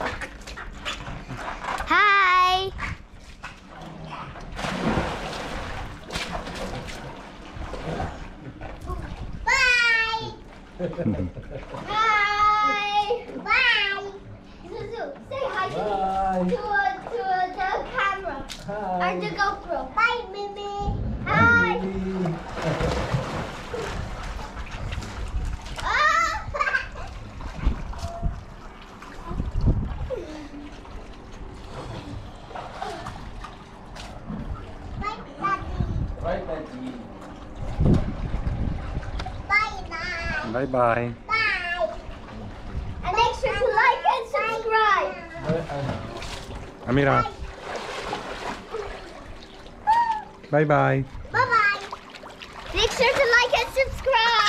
Hi. Bye. Bye. Bye. Zuzu, say hi to, to, to the camera. Hi. Or the GoPro. Bye. Daddy. Bye, Daddy. Bye, bye. Bye-bye. Bye. And make sure to like and subscribe. Amira. Bye-bye. Bye bye. Make sure to like and subscribe.